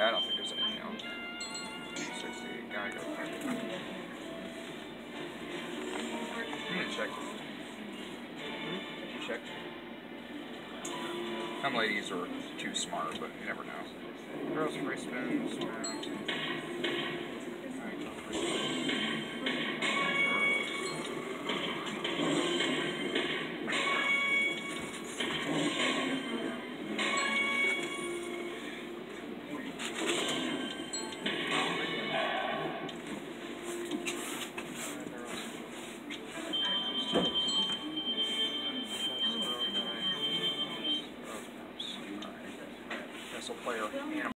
I don't think there's anything else. 60, gotta go. I'm gonna check. Did you check? Some ladies are too smart, but you never know. Girls free spoons. player.